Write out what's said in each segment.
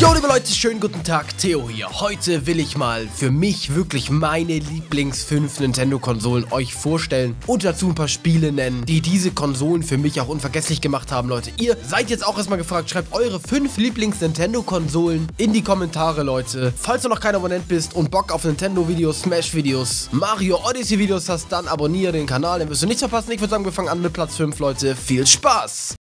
Jo, liebe Leute, schönen guten Tag, Theo hier. Heute will ich mal für mich wirklich meine Lieblings 5 Nintendo-Konsolen euch vorstellen und dazu ein paar Spiele nennen, die diese Konsolen für mich auch unvergesslich gemacht haben, Leute. Ihr seid jetzt auch erstmal gefragt, schreibt eure 5 Lieblings-Nintendo-Konsolen in die Kommentare, Leute. Falls du noch kein Abonnent bist und Bock auf Nintendo-Videos, Smash-Videos, Mario Odyssey-Videos hast, dann abonniere den Kanal, dann wirst du nichts verpassen. Ich würde sagen, wir fangen an mit Platz 5, Leute. Viel Spaß!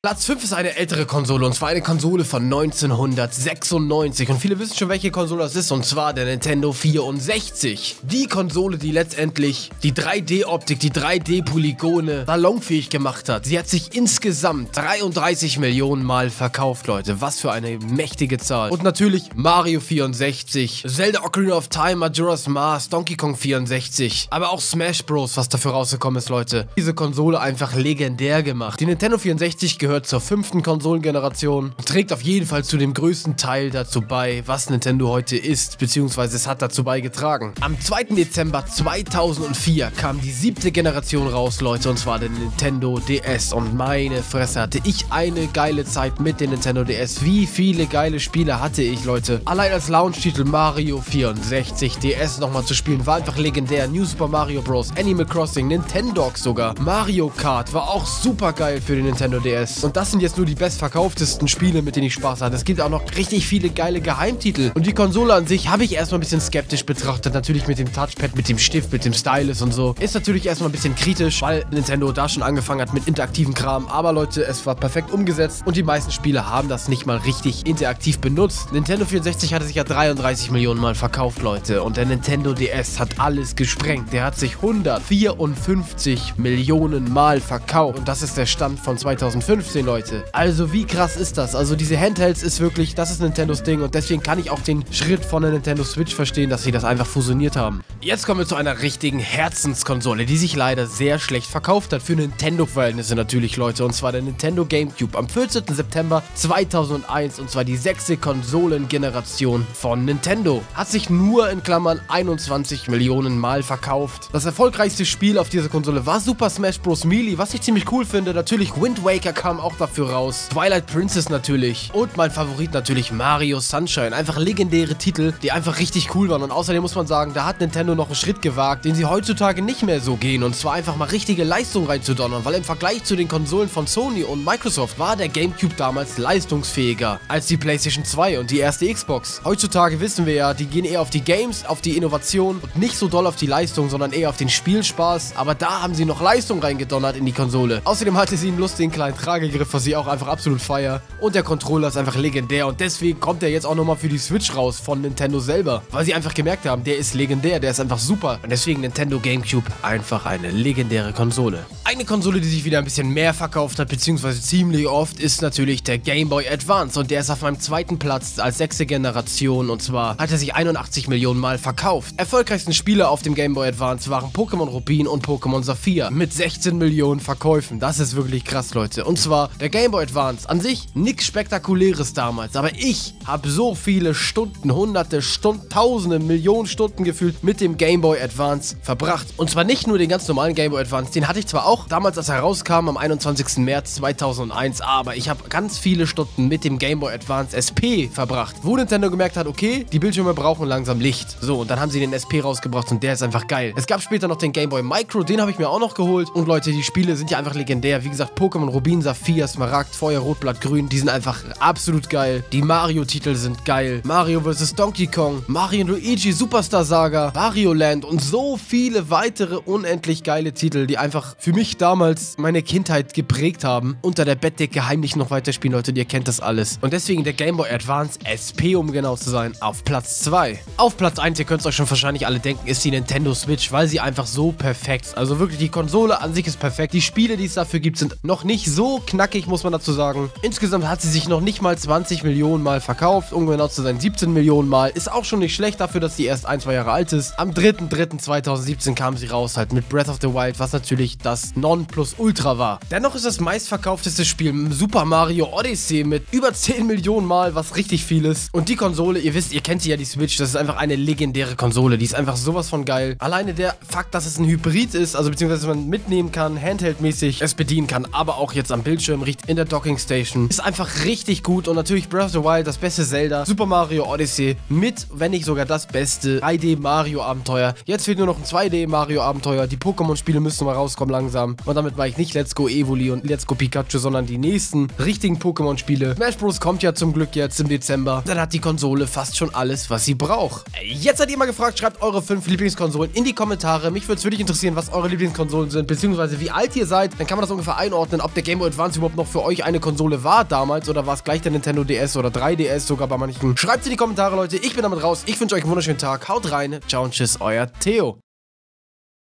Platz 5 ist eine ältere Konsole und zwar eine Konsole von 1996 und viele wissen schon welche Konsole das ist und zwar der Nintendo 64. Die Konsole, die letztendlich die 3D-Optik, die 3D-Polygone salonfähig gemacht hat. Sie hat sich insgesamt 33 Millionen Mal verkauft, Leute. Was für eine mächtige Zahl. Und natürlich Mario 64, Zelda Ocarina of Time, Majora's Mask, Donkey Kong 64, aber auch Smash Bros, was dafür rausgekommen ist, Leute. Diese Konsole einfach legendär gemacht. Die Nintendo 64 gehört gehört zur fünften Konsolengeneration trägt auf jeden Fall zu dem größten Teil dazu bei, was Nintendo heute ist, beziehungsweise es hat dazu beigetragen. Am 2. Dezember 2004 kam die siebte Generation raus, Leute, und zwar der Nintendo DS. Und meine Fresse hatte ich eine geile Zeit mit dem Nintendo DS. Wie viele geile Spiele hatte ich, Leute? Allein als Launch-Titel Mario 64 DS nochmal zu spielen, war einfach legendär. New Super Mario Bros., Animal Crossing, Nintendogs sogar. Mario Kart war auch super geil für den Nintendo DS. Und das sind jetzt nur die bestverkauftesten Spiele, mit denen ich Spaß hatte. Es gibt auch noch richtig viele geile Geheimtitel. Und die Konsole an sich habe ich erstmal ein bisschen skeptisch betrachtet. Natürlich mit dem Touchpad, mit dem Stift, mit dem Stylus und so. Ist natürlich erstmal ein bisschen kritisch, weil Nintendo da schon angefangen hat mit interaktiven Kram. Aber Leute, es war perfekt umgesetzt und die meisten Spiele haben das nicht mal richtig interaktiv benutzt. Nintendo 64 hatte sich ja 33 Millionen Mal verkauft, Leute. Und der Nintendo DS hat alles gesprengt. Der hat sich 154 Millionen Mal verkauft. Und das ist der Stand von 2015. 15 Leute. Also wie krass ist das? Also diese Handhelds ist wirklich, das ist Nintendos Ding und deswegen kann ich auch den Schritt von der Nintendo Switch verstehen, dass sie das einfach fusioniert haben. Jetzt kommen wir zu einer richtigen Herzenskonsole, die sich leider sehr schlecht verkauft hat für Nintendo-Verhältnisse natürlich, Leute. Und zwar der Nintendo GameCube am 14. September 2001 und zwar die sechste Konsolengeneration von Nintendo. Hat sich nur in Klammern 21 Millionen Mal verkauft. Das erfolgreichste Spiel auf dieser Konsole war Super Smash Bros. Melee, was ich ziemlich cool finde. Natürlich Wind Waker kam auch dafür raus. Twilight Princess natürlich. Und mein Favorit natürlich Mario Sunshine. Einfach legendäre Titel, die einfach richtig cool waren. Und außerdem muss man sagen, da hat Nintendo noch einen Schritt gewagt, den sie heutzutage nicht mehr so gehen. Und zwar einfach mal richtige Leistung reinzudonnern. Weil im Vergleich zu den Konsolen von Sony und Microsoft war der Gamecube damals leistungsfähiger als die PlayStation 2 und die erste Xbox. Heutzutage wissen wir ja, die gehen eher auf die Games, auf die Innovation und nicht so doll auf die Leistung, sondern eher auf den Spielspaß. Aber da haben sie noch Leistung reingedonnert in die Konsole. Außerdem hatte sie einen lustigen kleinen Trage Tragegriff, was ich auch einfach absolut feier. Und der Controller ist einfach legendär und deswegen kommt er jetzt auch nochmal für die Switch raus von Nintendo selber. Weil sie einfach gemerkt haben, der ist legendär, der ist einfach super. Und deswegen Nintendo GameCube einfach eine legendäre Konsole. Eine Konsole, die sich wieder ein bisschen mehr verkauft hat, beziehungsweise ziemlich oft, ist natürlich der Game Boy Advance. Und der ist auf meinem zweiten Platz als sechste Generation. Und zwar hat er sich 81 Millionen Mal verkauft. Erfolgreichsten Spiele auf dem Game Boy Advance waren Pokémon Rubin und Pokémon Saphir mit 16 Millionen Verkäufen. Das ist wirklich krass, Leute. Und zwar der Game Boy Advance. An sich nichts Spektakuläres damals. Aber ich habe so viele Stunden, hunderte Stunden, tausende, Millionen Stunden gefühlt mit dem Game Boy Advance verbracht. Und zwar nicht nur den ganz normalen Game Boy Advance. Den hatte ich zwar auch auch damals, als er rauskam, am 21. März 2001, aber ich habe ganz viele Stunden mit dem Game Boy Advance SP verbracht, wo Nintendo gemerkt hat, okay, die Bildschirme brauchen langsam Licht. So, und dann haben sie den SP rausgebracht und der ist einfach geil. Es gab später noch den Game Boy Micro, den habe ich mir auch noch geholt. Und Leute, die Spiele sind ja einfach legendär. Wie gesagt, Pokémon Rubin, Saphir, Smaragd, Feuer, Rot, Blatt, Grün, die sind einfach absolut geil. Die Mario-Titel sind geil. Mario vs. Donkey Kong, Mario Luigi Superstar Saga, Wario Land und so viele weitere unendlich geile Titel, die einfach für mich mich damals meine Kindheit geprägt haben. Unter der Bettdecke heimlich noch weiterspielen, Leute, ihr kennt das alles. Und deswegen der Game Boy Advance SP, um genau zu sein, auf Platz 2. Auf Platz 1, ihr könnt es euch schon wahrscheinlich alle denken, ist die Nintendo Switch, weil sie einfach so perfekt ist. Also wirklich, die Konsole an sich ist perfekt. Die Spiele, die es dafür gibt, sind noch nicht so knackig, muss man dazu sagen. Insgesamt hat sie sich noch nicht mal 20 Millionen Mal verkauft, um genau zu sein 17 Millionen Mal. Ist auch schon nicht schlecht dafür, dass sie erst ein, zwei Jahre alt ist. Am 3.3.2017 kam sie raus halt mit Breath of the Wild, was natürlich das Nonplusultra war. Dennoch ist das meistverkaufteste Spiel Super Mario Odyssey mit über 10 Millionen Mal, was richtig viel ist. Und die Konsole, ihr wisst, ihr kennt sie ja, die Switch, das ist einfach eine legendäre Konsole. Die ist einfach sowas von geil. Alleine der Fakt, dass es ein Hybrid ist, also beziehungsweise man mitnehmen kann, handheldmäßig es bedienen kann, aber auch jetzt am Bildschirm Bildschirm, riecht in der Docking Station. Ist einfach richtig gut und natürlich Breath of the Wild, das beste Zelda, Super Mario Odyssey mit, wenn nicht sogar das beste 3D Mario Abenteuer. Jetzt fehlt nur noch ein 2D Mario Abenteuer. Die Pokémon-Spiele müssen mal rauskommen langsam. Und damit war ich nicht Let's Go Evoli und Let's Go Pikachu, sondern die nächsten richtigen Pokémon-Spiele. Smash Bros. kommt ja zum Glück jetzt im Dezember. Dann hat die Konsole fast schon alles, was sie braucht. Jetzt seid ihr mal gefragt, schreibt eure fünf Lieblingskonsolen in die Kommentare. Mich würde es wirklich interessieren, was eure Lieblingskonsolen sind, beziehungsweise wie alt ihr seid. Dann kann man das ungefähr einordnen, ob der Game Boy Advance überhaupt noch für euch eine Konsole war damals oder war es gleich der Nintendo DS oder 3DS sogar bei manchen. Schreibt in die Kommentare, Leute. Ich bin damit raus. Ich wünsche euch einen wunderschönen Tag. Haut rein. Ciao und tschüss, euer Theo.